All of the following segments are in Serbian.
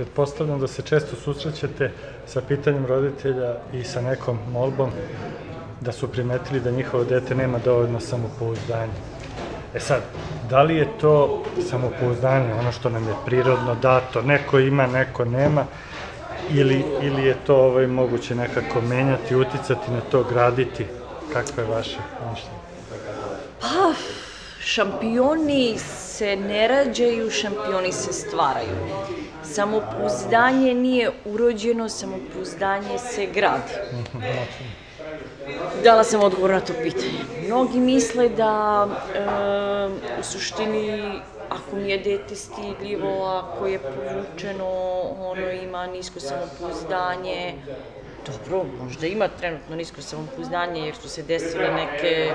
pretpostavljam da se često susrećete sa pitanjem roditelja i sa nekom molbom da su primetili da njihovo dete nema dovoljno samopouzdanja. E sad, da li je to samopouzdanje, ono što nam je prirodno dato, neko ima, neko nema, ili, ili je to ovaj, moguće nekako menjati, uticati na to, graditi? Kakvo je vaše mišljenje? Pa, šampioni se ne rađaju, šampioni se stvaraju. Samopouzdanje nije urođeno, samopouzdanje se gradi. Dala sam odgovor na to pitanje. Mnogi misle da e, u suštini ako mi je dete stidljivo, ako je povučeno, ono ima nisko samopouzdanje, dobro, možda ima trenutno nisko samopouzdanje jer su se desile neke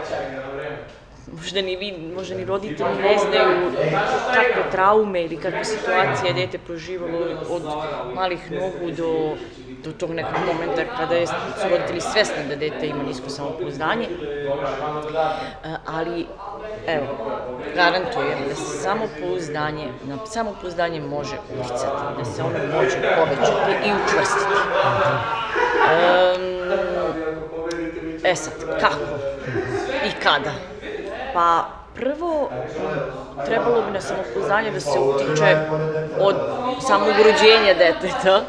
možda ni vi, možda ni roditelji ne znaju kakve traume ili kakve situacije je dete proživalo od malih nogu do, do tog nekog momenta kada je, su roditelji svesni da dete ima nisko samopouzdanje. Ali, evo, garantujem da se samopouzdanje, na samopouzdanje može uticati, da se ono može povećati i učvrstiti. Um, e sad, kako i kada? Pa, prvo, trebalo bi na samopouzdanje da se utiče od samog rođenja deteta.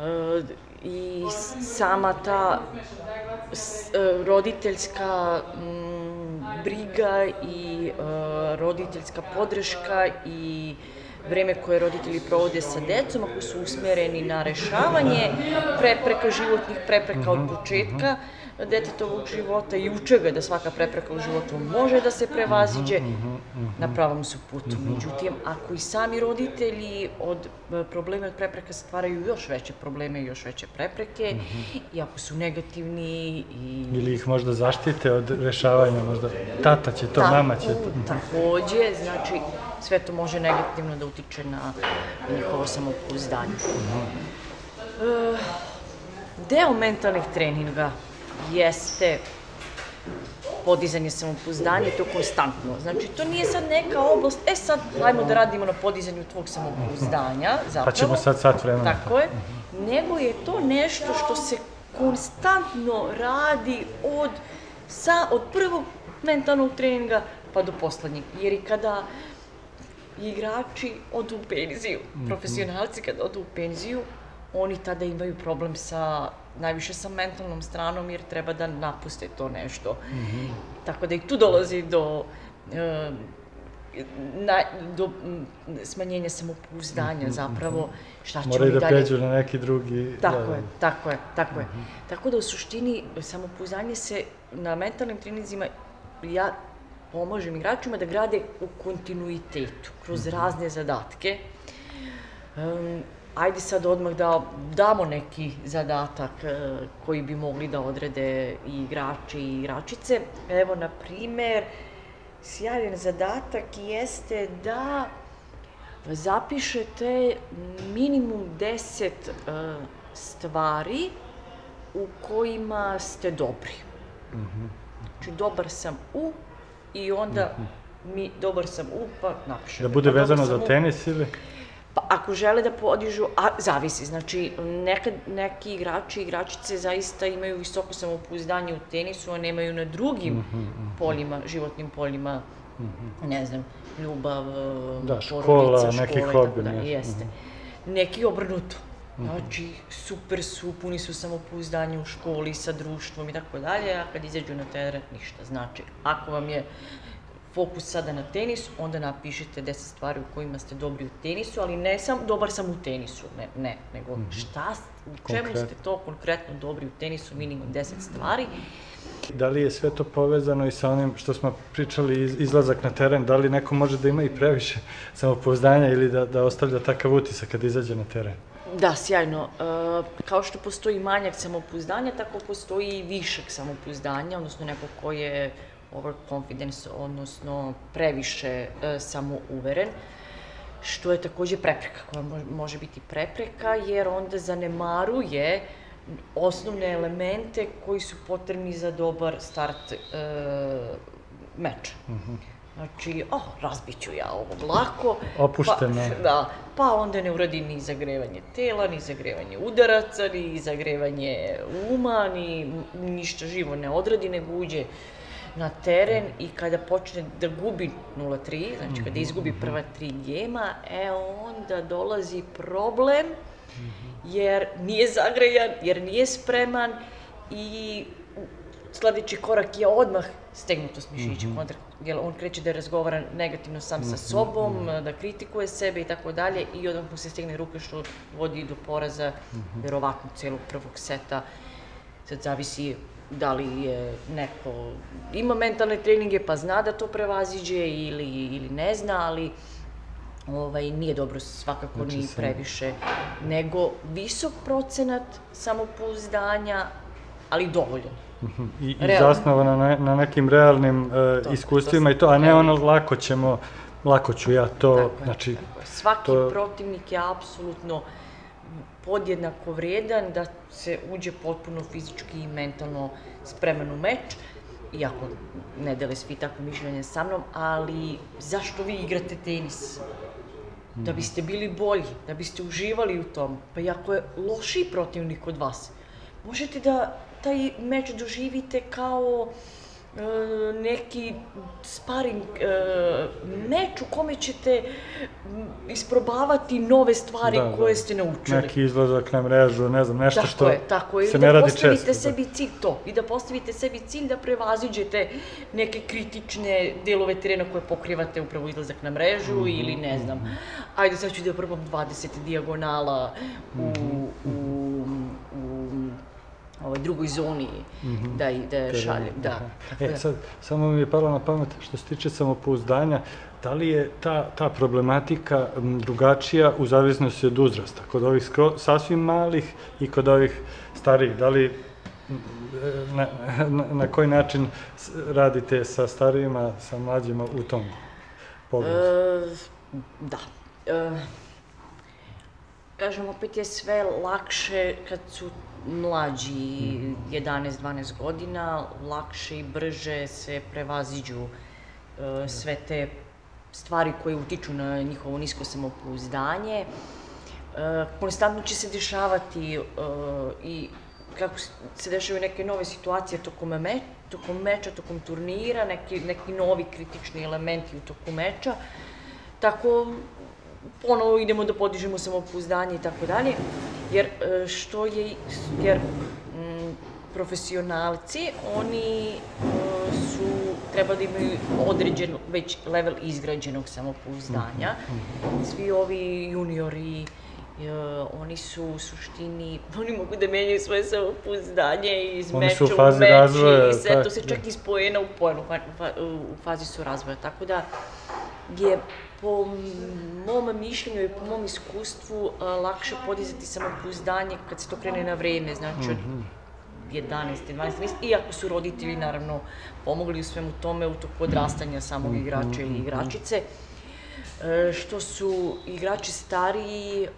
E, i sama ta e, roditeljska briga i e, roditeljska podrška i vreme koje roditelji provode sa decom, ako su usmereni na rešavanje prepreka, životnih prepreka od mhm, početka, mhm detetovog života i uče ga da svaka prepreka u životu može da se prevaziđe, mhm, na pravom su putu. Međutim, ako i sami roditelji od e, problema od prepreka stvaraju još veće probleme i još veće prepreke, i ako su negativni i... Ili ih možda zaštite od rešavanja, možda tata će to, mama će to. Takođe, znači, sve to može negativno da utiče na njihovo samopouzdanje. E, deo mentalnih treninga jeste podizanje samopouzdanja i to konstantno. Znači, to nije sad neka oblast, e sad, ajmo da radimo na podizanju tvog samopouzdanja, zapravo. Pa ćemo sad sat vremena. Tako je. Nego je to nešto što se konstantno radi od, sa, od prvog mentalnog treninga pa do poslednjeg. Jer i kada igrači odu u penziju, mhm. profesionalci kada odu u penziju, oni tada imaju problem sa, najviše sa mentalnom stranom, jer treba da napuste to nešto. Mm -hmm. Tako da i tu dolazi do, e, na, do smanjenja samopouzdanja mm -hmm. zapravo, šta ćemo Moraju da dalje... pređu na neki drugi... Tako da, je, tako je, tako mm -hmm. je. Mhm. Tako da u suštini samopouzdanje se na mentalnim trenizima, ja pomažem igračima da grade u kontinuitetu, kroz -hmm. razne zadatke. Um, ajde sad odmah da damo neki zadatak e, koji bi mogli da odrede i igrači i igračice. Evo, na primer, sjajan zadatak jeste da zapišete minimum 10 e, stvari u kojima ste dobri. Mhm. Znači, dobar sam u i onda mhm. mi, dobar sam u, pa napišete. Da bude pa, vezano za tenis ili? Pa ako žele da podižu, a zavisi, znači nekad neki igrači i igračice zaista imaju visoko samopouzdanje u tenisu, a nemaju na drugim mm -hmm. poljima, životnim poljima, mm -hmm. ne znam, ljubav, da, škola, porodica, neki hobi, da, jeste. Mm -hmm. Neki obrnuto. Znači, super su, puni su samopouzdanja u školi, sa društvom i tako dalje, a kad izađu na teren, ništa. Znači, ako vam je fokus sada na tenis, onda napišite 10 stvari u kojima ste dobri u tenisu, ali ne sam dobar sam u tenisu, ne, ne nego mm -hmm. šta, u čemu Konkret. ste to konkretno dobri u tenisu, minimum 10 stvari. Da li je sve to povezano i sa onim što smo pričali, izlazak na teren, da li neko može da ima i previše samopouzdanja ili da, da ostavlja takav utisak kad izađe na teren? Da, sjajno. E, kao što postoji manjak samopouzdanja, tako postoji i višak samopouzdanja, odnosno neko ko je overconfidence, odnosno previše e, samouveren, što je takođe prepreka, koja može biti prepreka, jer onda zanemaruje osnovne elemente koji su potrebni za dobar start e, meča. -hmm. Znači, oh, razbit ću ja ovo lako. Opušteno. Pa, da, pa onda ne uradi ni zagrevanje tela, ni zagrevanje udaraca, ni zagrevanje uma, ni ništa živo ne odradi, nego uđe na teren i kada počne da gubi 0-3, znači kada izgubi prva tri gema, e onda dolazi problem, jer nije zagrejan, jer nije spreman i sledeći korak je odmah stegnutost mišića, mm -hmm. jer on kreće da razgovara negativno sam sa sobom, mm -hmm. da kritikuje sebe i tako dalje i odmah mu se stegne ruke što vodi do poraza, mm -hmm. verovatno celog prvog seta. Sad zavisi da li je neko ima mentalne treninge pa zna da to prevaziđe ili, ili ne zna, ali ovaj, nije dobro svakako znači, ni previše, nego visok procenat samopouzdanja, ali dovoljan. I, i zasnovano na, na nekim realnim uh, to, iskustvima to i to, a ne ono lako ćemo, lako ću ja to, tako znači... Tako Svaki to... protivnik je apsolutno podjednako vredan da se uđe potpuno fizički i mentalno spreman u meč, iako ne dele svi tako mišljenje sa mnom, ali zašto vi igrate tenis? Da biste bili bolji, da biste uživali u tom. Pa i ako je lošiji protivnik od vas, možete da taj meč doživite kao e, neki sparing e, meč u kome ćete isprobavati nove stvari da, koje da. ste naučili. Neki izlazak na mrežu, ne znam, nešto tako što je, tako je. se da ne radi često. I da postavite sebi cilj to, i da postavite sebi cilj da prevaziđete neke kritične delove terena koje pokrivate upravo izlazak na mrežu mm -hmm, ili ne znam, mm -hmm. ajde sad ću da probam 20 dijagonala u, mm -hmm. u ovoj drugoj zoni mm -hmm. da, da šaljem. Da. E, sad, samo mi je palo na pamet što se tiče samopouzdanja, da li je ta, ta problematika drugačija u zavisnosti od uzrasta? Kod ovih skro, sasvim malih i kod ovih starijih, da li na, na, na koji način radite sa starijima, sa mlađima u tom pogledu? E, da. E, kažem, opet je sve lakše kad su mlađi, 11-12 godina, lakše i brže se prevaziđu e, sve te stvari koje utiču na njihovo nisko samopouzdanje. E, konstantno će se dešavati e, i kako se dešavaju neke nove situacije tokom, me, tokom meča, tokom turnira, neki, neki novi kritični elementi u toku meča. Tako ponovo idemo da podižemo samopouzdanje i tako dalje, jer e, što je, jer m, profesionalci, oni e, su, treba da imaju određen već level izgrađenog samopouzdanja. Mhm. Svi ovi juniori, Uh, oni su u suštini, oni mogu da menjaju svoje samopouzdanje iz oni meča u, meč razvoja, i sve to se čak iz pojena u poen, u, u fazi su razvoja. Tako da je po mom mišljenju i po mom iskustvu lakše podizati samopouzdanje kad se to krene na vreme, znači od 11. 12. mjesta, iako su roditelji naravno pomogli u svemu tome u toku odrastanja samog igrača ili igračice. E, što su igrači stariji,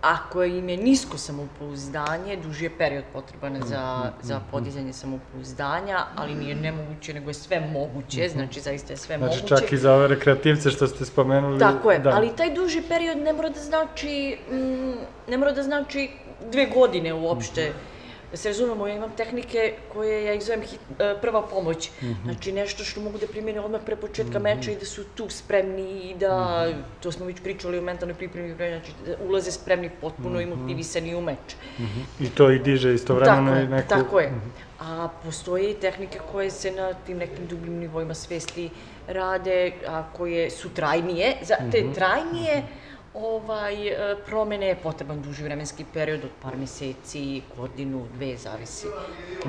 ako im je nisko samopouzdanje, duži je period potreban za, za podizanje samopouzdanja, ali nije nemoguće, nego je sve moguće, mhm. znači zaista je sve znači, moguće. Znači čak i za ove rekreativce što ste spomenuli. Tako je, da. ali taj duži period ne mora da znači, mm, ne mora da znači dve godine uopšte. Mm da se razumemo, ja imam tehnike koje ja ih zovem hit, e, prva pomoć. Mm -hmm. Znači nešto što mogu da primjene odmah pre početka mm -hmm. meča i da su tu spremni i da, mm -hmm. to smo već pričali o mentalnoj pripremi, znači da ulaze spremni potpuno mm -hmm. i mhm. motivisani u meč. Mm -hmm. I to i diže istovremeno tako i neku... Tako je. Mm -hmm. A postoje i tehnike koje se na tim nekim dubljim nivoima svesti rade, a koje su trajnije. Za te trajnije, mm -hmm ovaj, e, promene je potreban duži vremenski period od par meseci, godinu, dve, zavisi.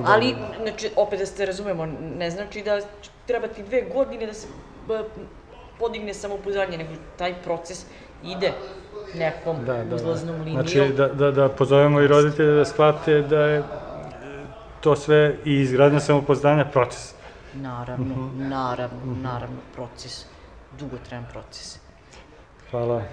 Ali, znači, opet da se razumemo, ne znači da treba ti dve godine da se podigne samopouzdanje, nego taj proces ide nekom da, da, da. uzlaznom da. linijom. Znači, da, da, da pozovemo i roditelje da shvate da je to sve i izgradnja samopouzdanja proces. Naravno, mm -hmm. naravno, naravno, proces, dugotrajan proces. Fala.